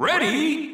Ready?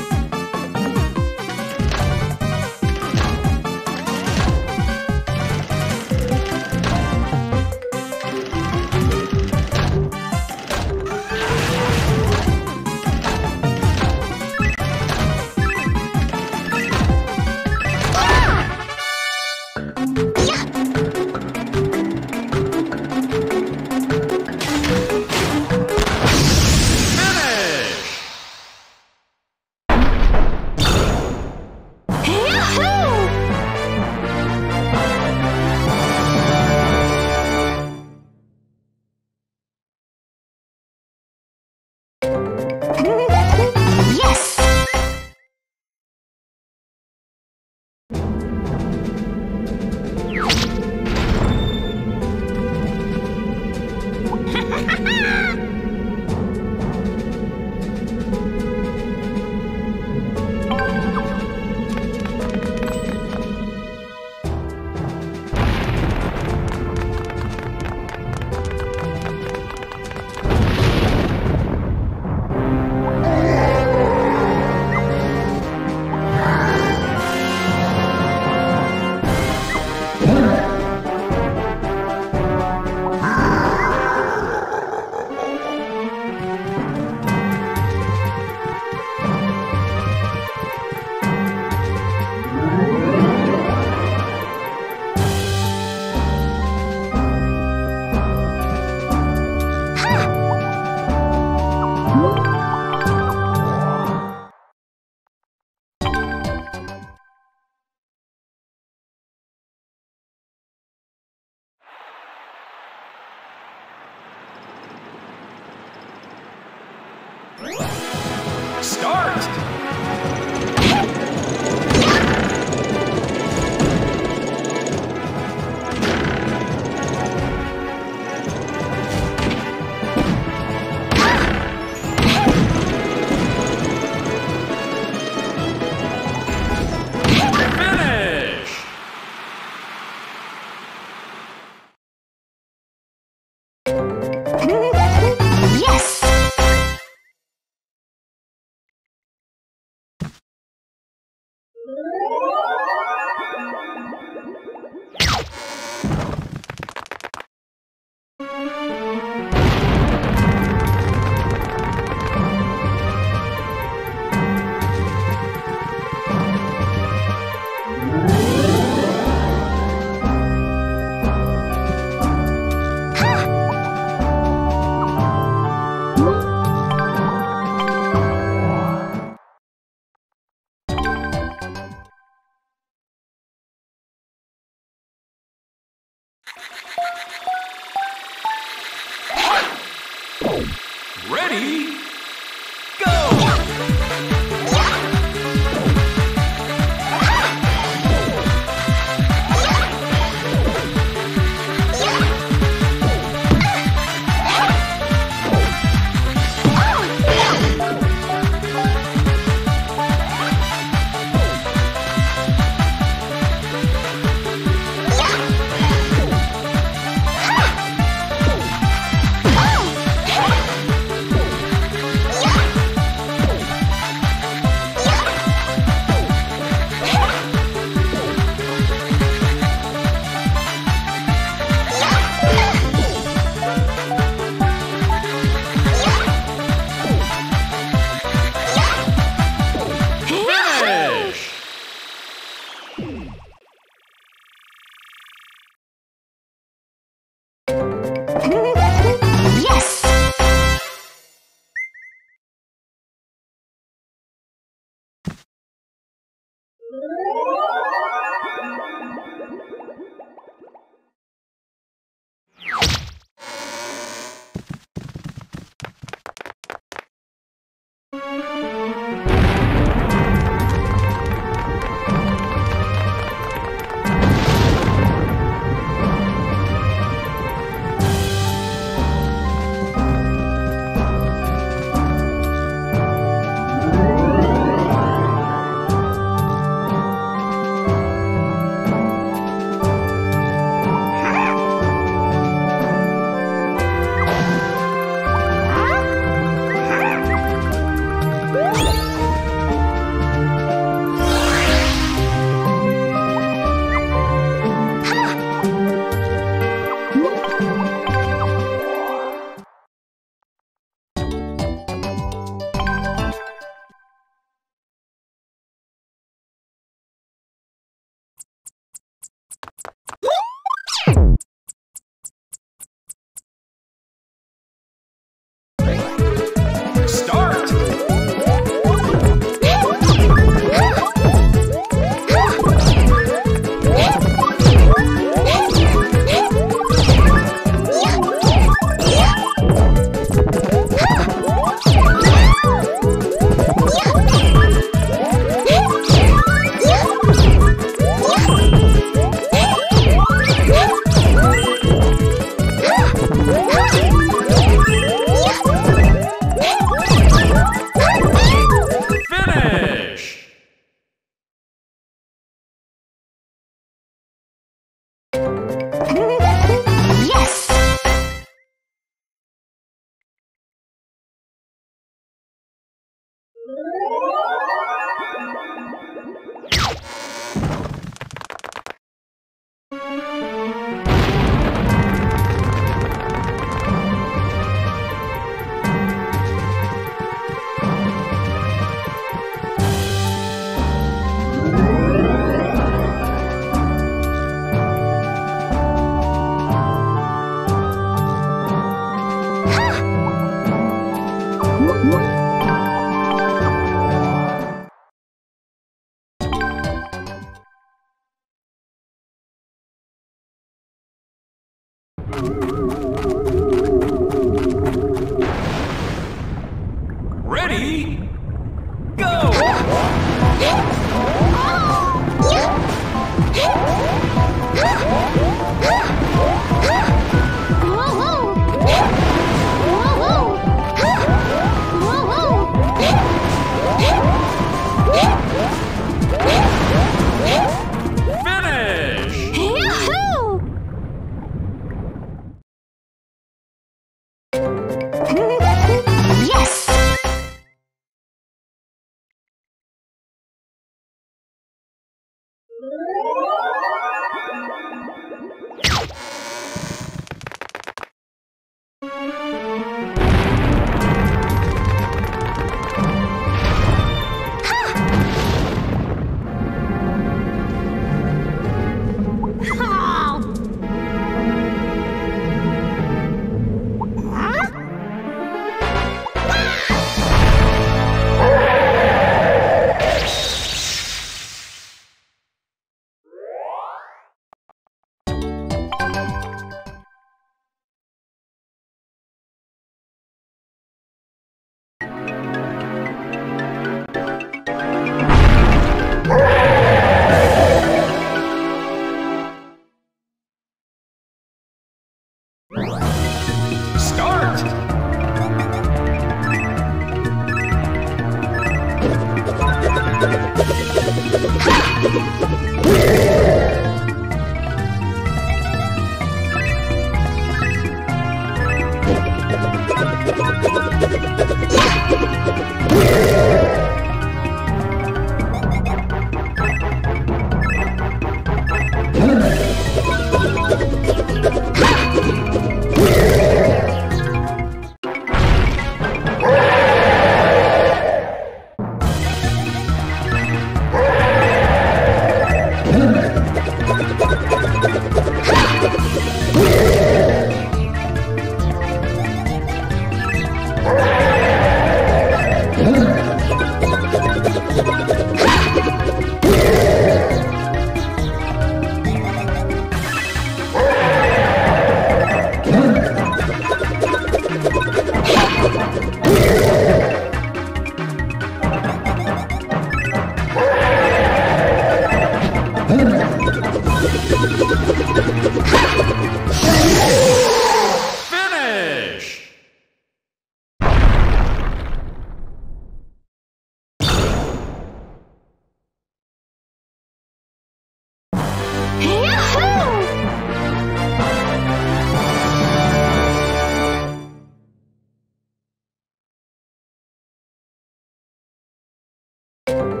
Yes!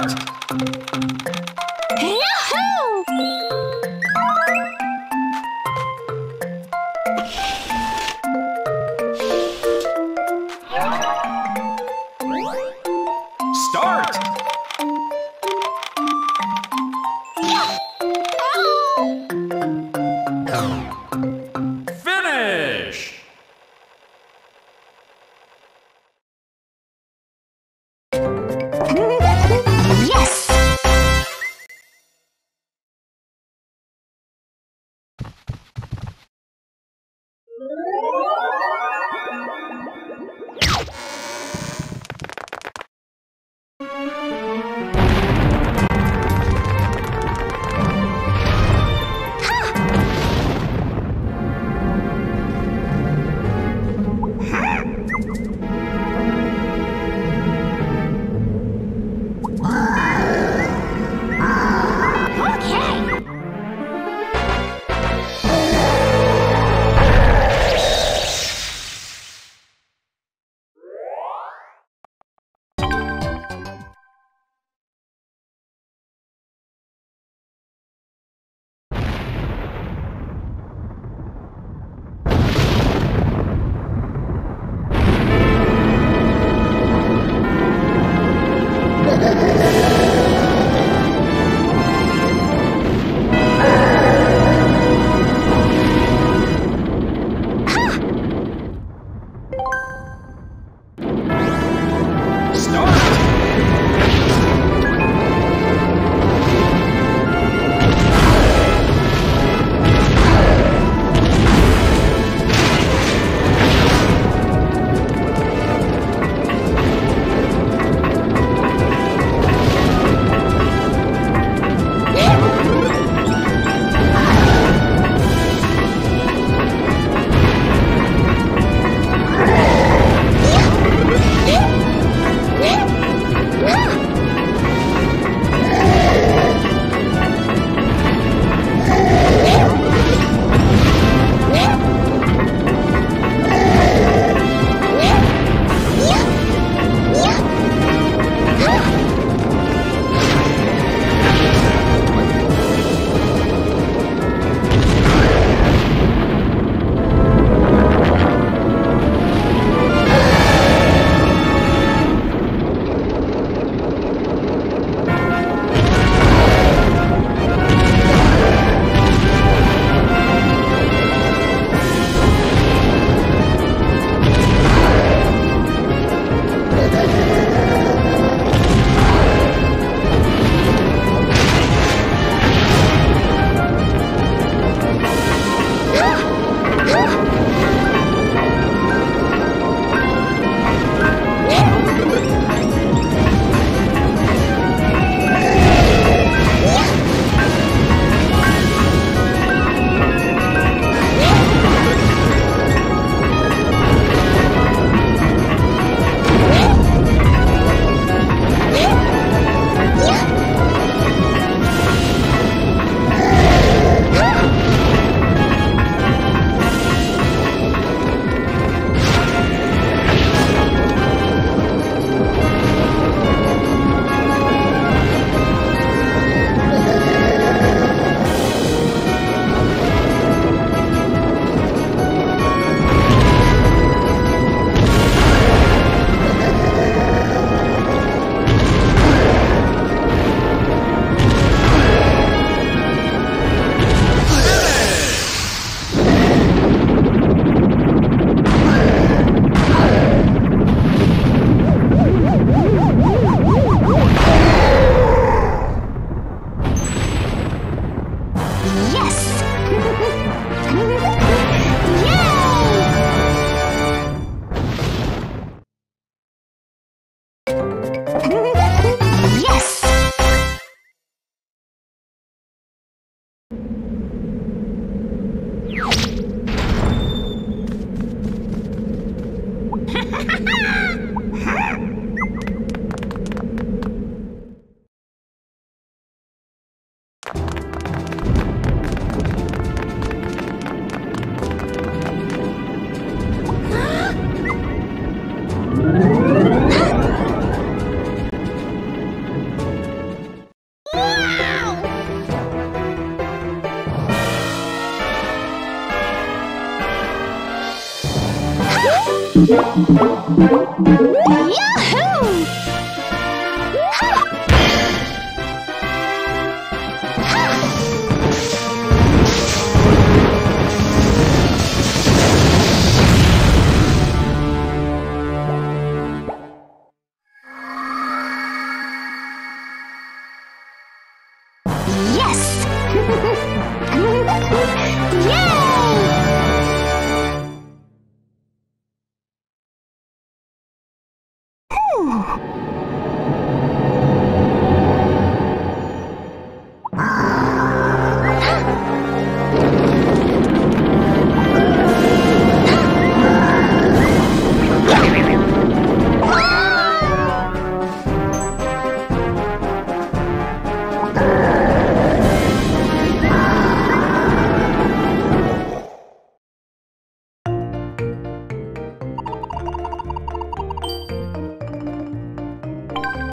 Start!